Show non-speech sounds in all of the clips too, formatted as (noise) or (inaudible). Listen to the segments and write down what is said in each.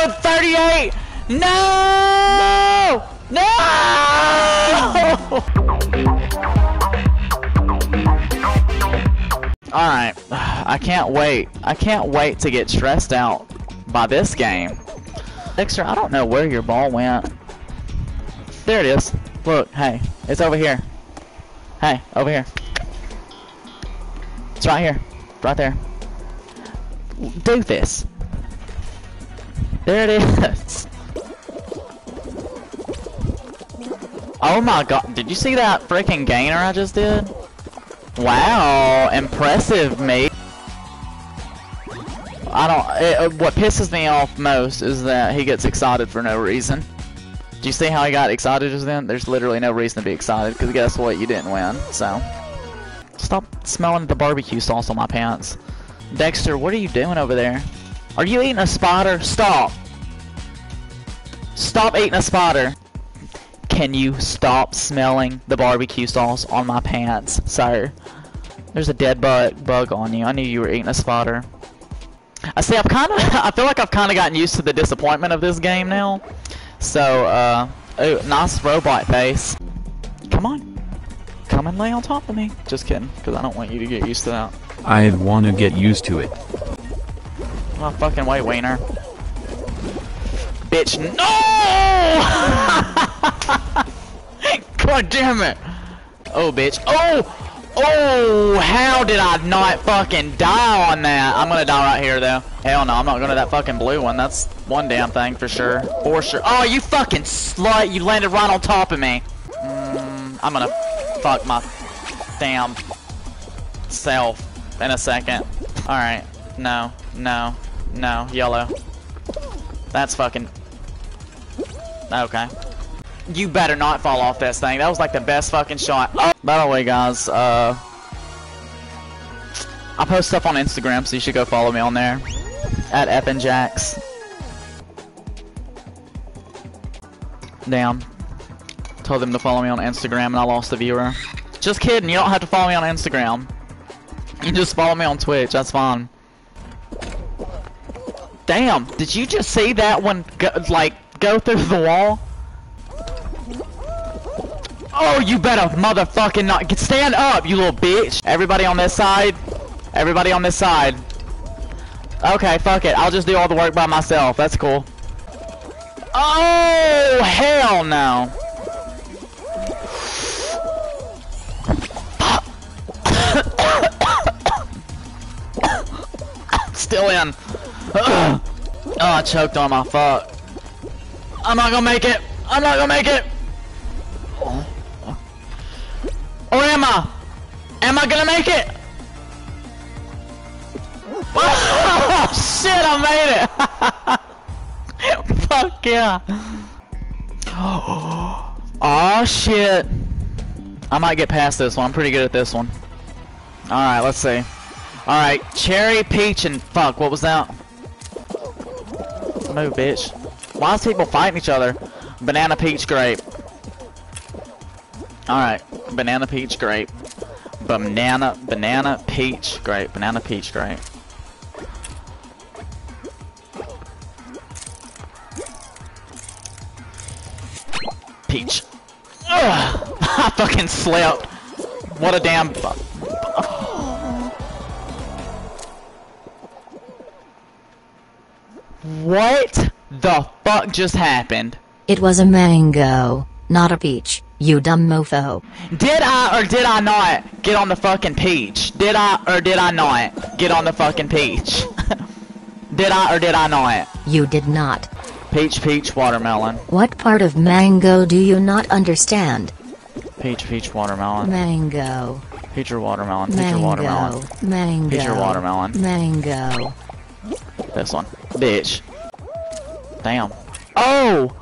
Dude, 38! No! No! (laughs) Alright, I can't wait. I can't wait to get stressed out by this game. Dexter, I don't know where your ball went. There it is. Look, hey, it's over here. Hey, over here. It's right here. Right there. Do this. There it is. Oh my god, did you see that freaking gainer I just did? Wow, impressive, mate. I don't, it, uh, what pisses me off most is that he gets excited for no reason. Do you see how he got excited just then? There's literally no reason to be excited, because guess what? You didn't win, so. Stop smelling the barbecue sauce on my pants. Dexter, what are you doing over there? Are you eating a spider? Stop! Stop eating a spider! Can you stop smelling the barbecue sauce on my pants, sir? There's a dead bug bug on you. I knew you were eating a spider. I see. I've kind of. (laughs) I feel like I've kind of gotten used to the disappointment of this game now. So, uh, oh, nice robot face. Come on, come and lay on top of me. Just kidding, because I don't want you to get used to that. I want to get used to it. Well, fucking wait, Wiener. Bitch, no! (laughs) God damn it! Oh, bitch. Oh! Oh, how did I not fucking die on that? I'm gonna die right here, though. Hell no, I'm not gonna that fucking blue one. That's one damn thing for sure. For sure. Oh, you fucking slut! You landed right on top of me. Mm, I'm gonna fuck my damn self in a second. Alright. No. No. No. Yellow. That's fucking... Okay. You better not fall off this thing. That was like the best fucking shot. Oh! By the way, guys, uh... I post stuff on Instagram, so you should go follow me on there. At EffinJACS. Damn. Told them to follow me on Instagram and I lost a viewer. Just kidding, you don't have to follow me on Instagram. You just follow me on Twitch, that's fine. Damn, did you just see that one, go, like, go through the wall? Oh, you better motherfucking not get stand up, you little bitch. Everybody on this side. Everybody on this side. Okay, fuck it. I'll just do all the work by myself. That's cool. Oh, hell no. (coughs) Still in. Oh, I choked on my fuck. I'm not gonna make it. I'm not gonna make it. Oh, oh. Or am I? Am I gonna make it? Oh, (laughs) shit, I made it! (laughs) Fuck yeah! (gasps) Oh shit! I might get past this one. I'm pretty good at this one. Alright, let's see. Alright, cherry, peach, and fuck, what was that? Move, bitch. Why is people fighting each other? Banana, peach, grape. Alright, banana, peach, grape. Banana, banana, peach, grape. Banana, peach, grape. Peach. Ugh, (laughs) I fucking slept. What a damn... What the fuck just happened? It was a mango, not a peach, you dumb mofo. Did I or did I not get on the fucking peach? Did I or did I not get on the fucking peach? (laughs) did I or did I not? You did not. Peach, peach, watermelon. What part of mango do you not understand? Peach, peach, watermelon. Mango. Peach or watermelon. Peach Mango. or watermelon. Mango. Peach or watermelon. Mango. This one. Bitch. Damn. Oh!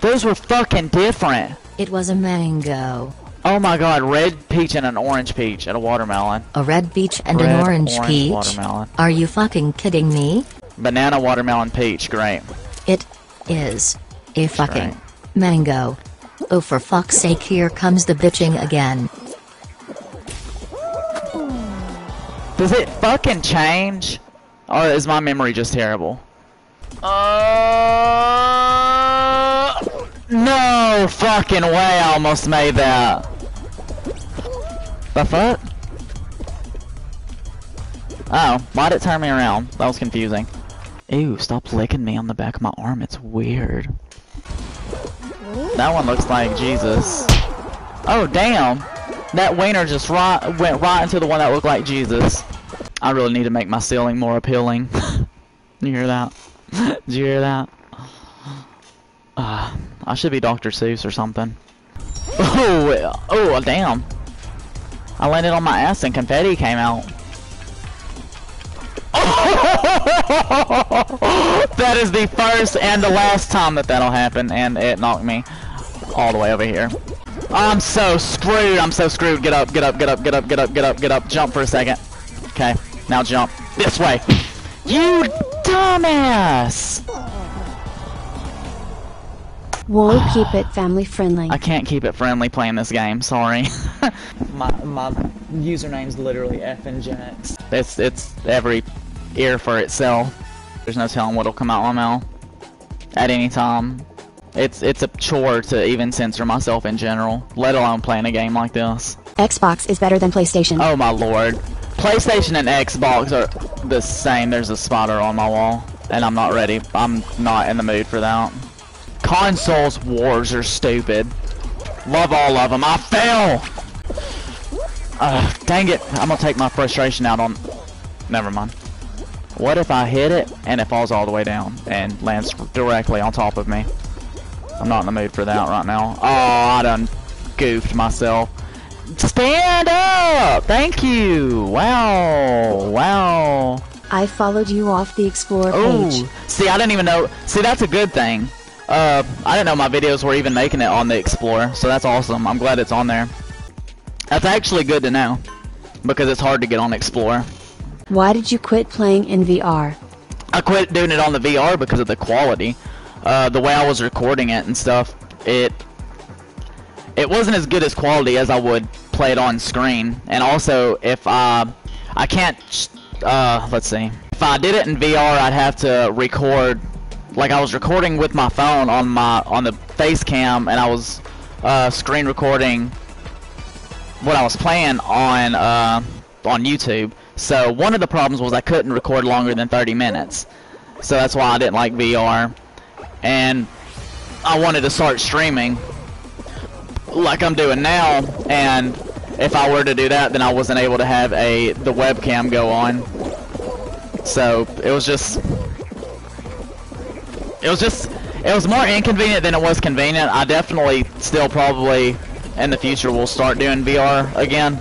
Those were fucking different. It was a mango. Oh my god, red peach and an orange peach and a watermelon. A red peach and Red, an orange, orange peach? watermelon. Are you fucking kidding me? Banana, watermelon, peach. Great. It is a fucking right. mango. Oh for fuck's sake here comes the bitching again. Does it fucking change? Or is my memory just terrible? Oh! No fucking way I almost made that. The fuck? Oh, why'd it turn me around? That was confusing. Ew, stop licking me on the back of my arm. It's weird. That one looks like Jesus. Oh, damn. That wiener just right, went right into the one that looked like Jesus. I really need to make my ceiling more appealing. (laughs) you hear that? (laughs) Did you hear that? Uh, I should be Dr. Seuss or something. Oh, oh, damn. I landed on my ass and confetti came out. (laughs) that is the first and the last time that that'll happen, and it knocked me all the way over here. I'm so screwed. I'm so screwed. Get up, get up, get up, get up, get up, get up, get up. Jump for a second. Okay, now jump. This way. You dumbass! We'll keep it family friendly. I can't keep it friendly playing this game, sorry. (laughs) my my username's literally EffinJACS. It's it's every ear for itself. There's no telling what'll come out my mouth at any time. It's it's a chore to even censor myself in general, let alone playing a game like this. Xbox is better than PlayStation. Oh my lord. PlayStation and Xbox are the same. There's a spotter on my wall, and I'm not ready. I'm not in the mood for that. Consoles wars are stupid. Love all of them. I fail! Uh, dang it. I'm gonna take my frustration out on... Never mind. What if I hit it and it falls all the way down and lands directly on top of me? I'm not in the mood for that right now. Oh, I done goofed myself. Stand up! Thank you! Wow! Wow! I followed you off the Explorer Oh, page. see, I didn't even know. See, that's a good thing. Uh, I didn't know my videos were even making it on the Explorer, so that's awesome. I'm glad it's on there. That's actually good to know, because it's hard to get on Explorer. Why did you quit playing in VR? I quit doing it on the VR because of the quality. Uh, the way I was recording it and stuff, it it wasn't as good as quality as I would play it on screen. And also, if I I can't, uh, let's see, if I did it in VR, I'd have to record like I was recording with my phone on my on the face cam, and I was uh, screen recording what I was playing on uh, on YouTube. So one of the problems was I couldn't record longer than 30 minutes. So that's why I didn't like VR. And I wanted to start streaming like I'm doing now and if I were to do that then I wasn't able to have a the webcam go on. So it was just it was just it was more inconvenient than it was convenient. I definitely still probably in the future will start doing VR again.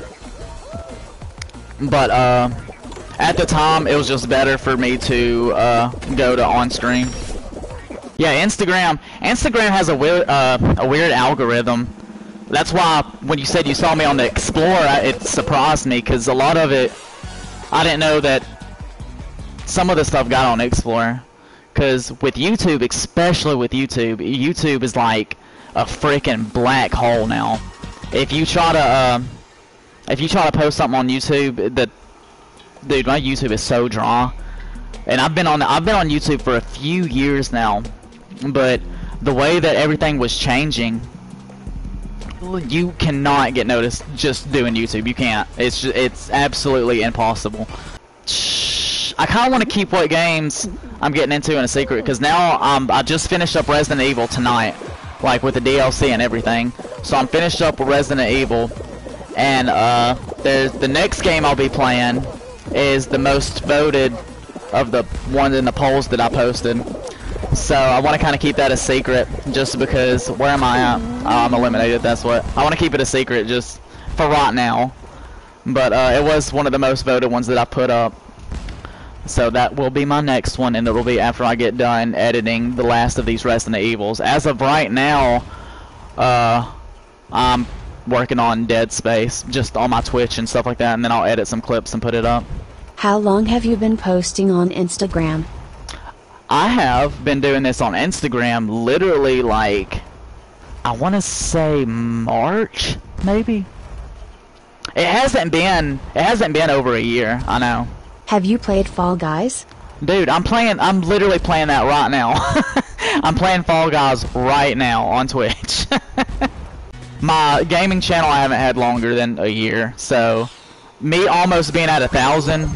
But uh at the time it was just better for me to uh go to on screen. Yeah, Instagram Instagram has a weird uh a weird algorithm. That's why when you said you saw me on the Explorer, it surprised me because a lot of it I didn't know that some of the stuff got on Explorer. Because with YouTube, especially with YouTube, YouTube is like a freaking black hole now. If you try to, uh, if you try to post something on YouTube, the dude, my YouTube is so dry. And I've been on, I've been on YouTube for a few years now, but the way that everything was changing, you cannot get noticed just doing YouTube. You can't. It's just, it's absolutely impossible. I kind of want to keep what games I'm getting into in a secret because now um, I just finished up Resident Evil tonight, like with the DLC and everything. So I'm finished up with Resident Evil, and uh, there's the next game I'll be playing is the most voted of the ones in the polls that I posted. So I want to kind of keep that a secret, just because where am I at? Oh, I'm eliminated. That's what I want to keep it a secret, just for right now. But uh, it was one of the most voted ones that I put up. So that will be my next one, and it will be after I get done editing the last of these Resident Evils. As of right now, uh, I'm working on Dead Space, just on my Twitch and stuff like that, and then I'll edit some clips and put it up. How long have you been posting on Instagram? I have been doing this on Instagram literally like, I want to say March, maybe? It hasn't been, it hasn't been over a year, I know. Have you played Fall Guys? Dude, I'm playing. I'm literally playing that right now. (laughs) I'm playing Fall Guys right now on Twitch. (laughs) My gaming channel I haven't had longer than a year, so me almost being at a thousand,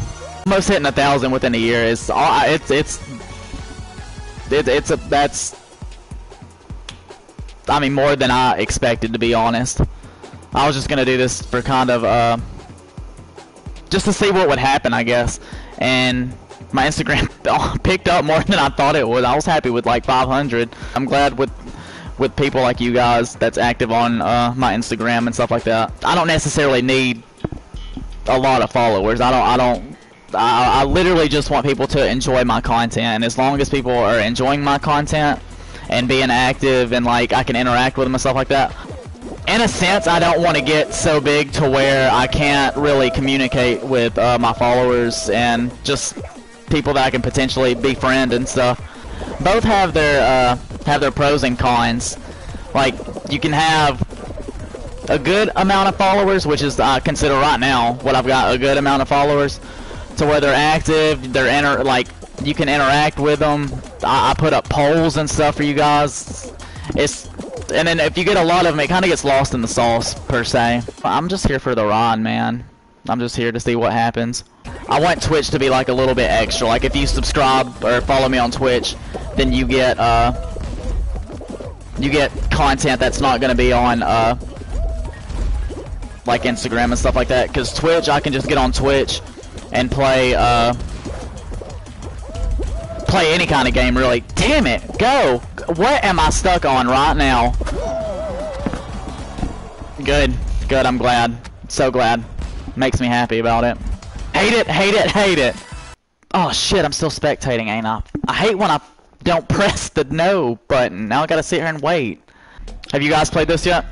almost hitting a thousand within a year is uh, it's it's it, it's a that's I mean more than I expected to be honest. I was just gonna do this for kind of uh just to see what would happen, I guess, and my Instagram (laughs) picked up more than I thought it would. I was happy with like 500. I'm glad with with people like you guys that's active on uh, my Instagram and stuff like that. I don't necessarily need a lot of followers. I don't. I don't. I, I literally just want people to enjoy my content, and as long as people are enjoying my content and being active and like I can interact with them and stuff like that. In a sense, I don't want to get so big to where I can't really communicate with uh, my followers and just people that I can potentially befriend and stuff. Both have their uh, have their pros and cons. Like you can have a good amount of followers, which is I consider right now what I've got a good amount of followers, to where they're active, they're inter like you can interact with them. I, I put up polls and stuff for you guys. It's and then if you get a lot of them, it kind of gets lost in the sauce per se. I'm just here for the ride, man. I'm just here to see what happens. I want Twitch to be like a little bit extra. Like if you subscribe or follow me on Twitch, then you get uh you get content that's not gonna be on uh like Instagram and stuff like that. Cause Twitch, I can just get on Twitch and play uh play any kind of game really. Damn it, go! What am I stuck on right now? Good, good. I'm glad. So glad. Makes me happy about it. Hate it, hate it, hate it. Oh shit, I'm still spectating, ain't I? I hate when I don't (laughs) press the no button. Now I gotta sit here and wait. Have you guys played this yet?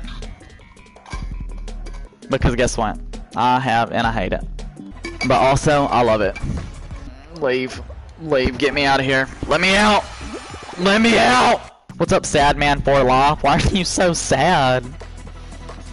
Because guess what? I have and I hate it. But also, I love it. Leave. Leave. Get me out of here. Let me out! Let me out! What's up, sad man for life? Why are you so sad?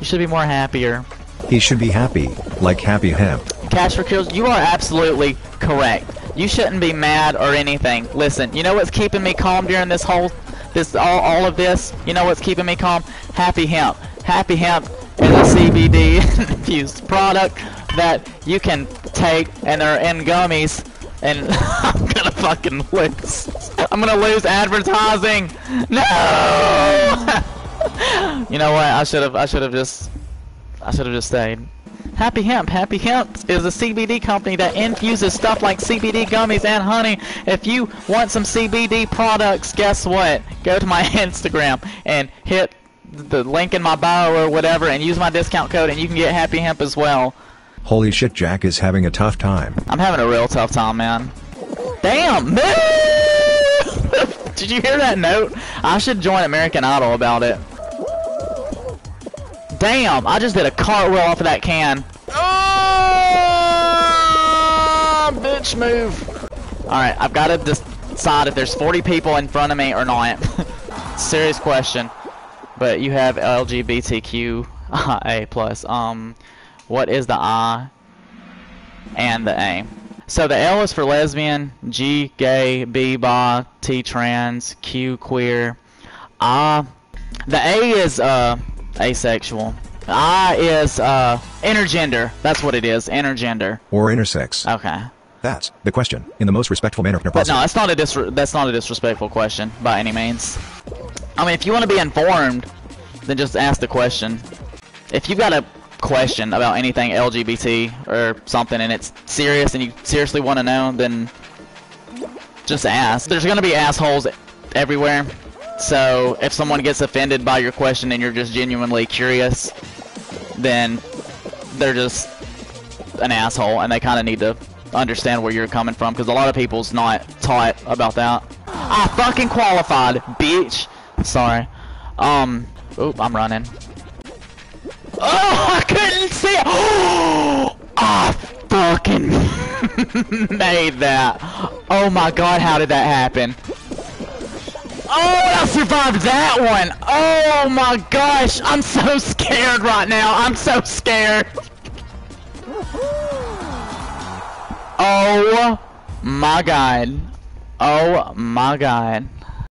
You should be more happier. He should be happy, like Happy Hemp. Cash for kills, you are absolutely correct. You shouldn't be mad or anything. Listen, you know what's keeping me calm during this whole, this all, all of this? You know what's keeping me calm? Happy Hemp. Happy Hemp is a CBD (laughs) infused product that you can take and they're in gummies. And (laughs) I'm gonna fucking lose. I'm gonna lose advertising. No. (laughs) you know what? I should have. I should have just. I should have just stayed. Happy Hemp. Happy Hemp is a CBD company that infuses stuff like CBD gummies and honey. If you want some CBD products, guess what? Go to my (laughs) Instagram and hit the link in my bio or whatever and use my discount code and you can get Happy Hemp as well. Holy shit, Jack is having a tough time. I'm having a real tough time, man. Damn! Move! (laughs) Did you hear that note? I should join American Idol about it. Damn! I just did a cartwheel off of that can. Oh, bitch, move! Alright, I've got to decide if there's 40 people in front of me or not. (laughs) Serious question. But you have LGBTQIA plus. Um, what is the I and the A? So the L is for lesbian, G gay, B bi, T trans, Q queer. I the A is uh asexual. I is uh intergender. That's what it is, intergender. Or intersex. Okay. That's the question, in the most respectful manner But possible. no, that's not a dis that's not a disrespectful question by any means. I mean, if you want to be informed, then just ask the question. If you've got a question about anything LGBT or something and it's serious and you seriously want to know, then just ask. There's gonna be assholes everywhere. So if someone gets offended by your question and you're just genuinely curious, then they're just an asshole and they kind of need to understand where you're coming from because a lot of people's not taught about that. I fucking qualified, bitch. Sorry. Um. Oop, I'm running. Oh, I couldn't see it. (gasps) I fucking (laughs) made that. Oh my god, how did that happen? Oh, I survived that one. Oh my gosh, I'm so scared right now. I'm so scared. Oh my god. Oh my god.